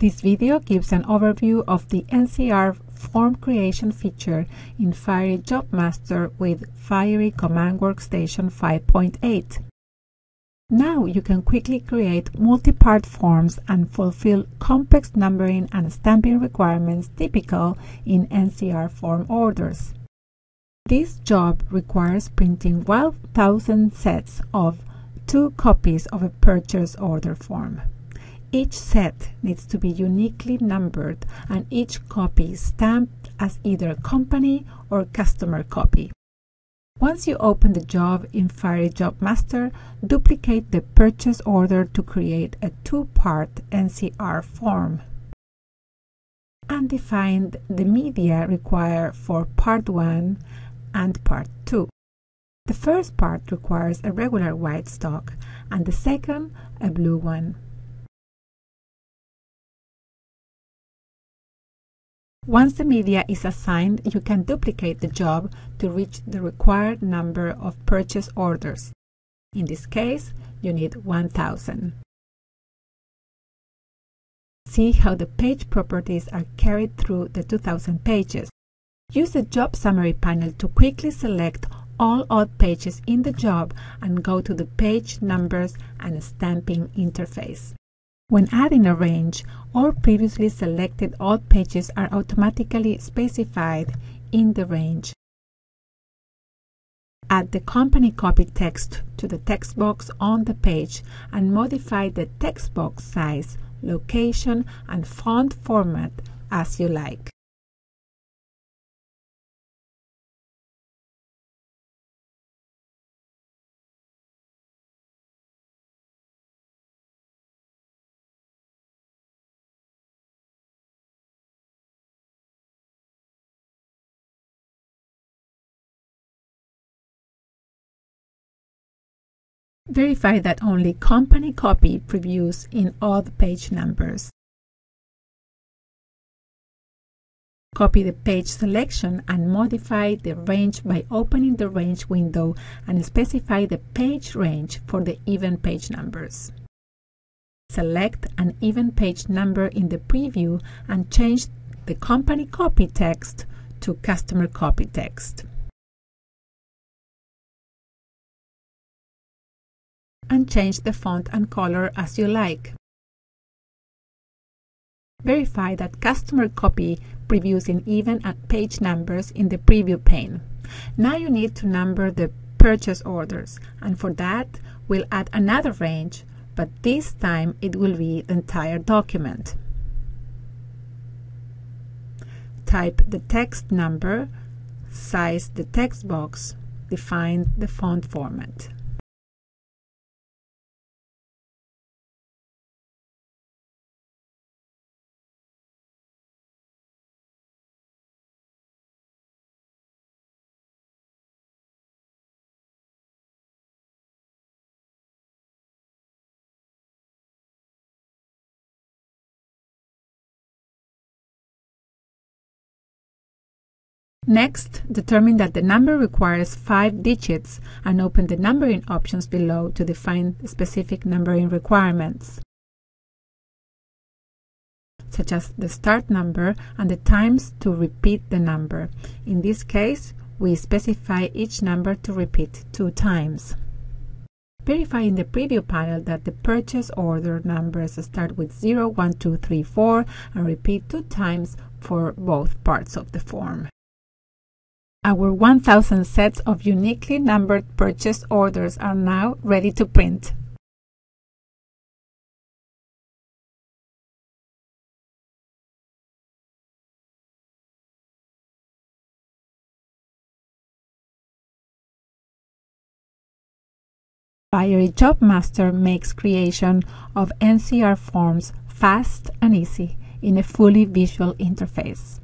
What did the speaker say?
This video gives an overview of the NCR form creation feature in Fiery JobMaster with Fiery Command Workstation 5.8. Now you can quickly create multi-part forms and fulfill complex numbering and stamping requirements typical in NCR form orders. This job requires printing 1,000 sets of two copies of a purchase order form. Each set needs to be uniquely numbered and each copy stamped as either company or customer copy. Once you open the job in Fiery Job Master, duplicate the purchase order to create a two-part NCR form. And define the media required for part 1 and part 2. The first part requires a regular white stock and the second a blue one. Once the media is assigned, you can duplicate the job to reach the required number of purchase orders. In this case, you need 1000. See how the page properties are carried through the 2000 pages. Use the Job Summary panel to quickly select all odd pages in the job and go to the Page Numbers and Stamping interface. When adding a range, all previously selected odd pages are automatically specified in the range. Add the company copy text to the text box on the page and modify the text box size, location, and font format as you like. Verify that only company copy previews in odd page numbers. Copy the page selection and modify the range by opening the range window and specify the page range for the even page numbers. Select an even page number in the preview and change the company copy text to customer copy text. And change the font and color as you like. Verify that customer copy previews in even at page numbers in the preview pane. Now you need to number the purchase orders and for that we'll add another range but this time it will be the entire document. Type the text number, size the text box, define the font format. Next, determine that the number requires five digits and open the numbering options below to define specific numbering requirements, such as the start number and the times to repeat the number. In this case, we specify each number to repeat two times. Verify in the preview panel that the purchase order numbers start with 0, 1, 2, 3, 4 and repeat two times for both parts of the form. Our 1000 sets of uniquely numbered purchase orders are now ready to print. Fiery Job Master makes creation of NCR forms fast and easy in a fully visual interface.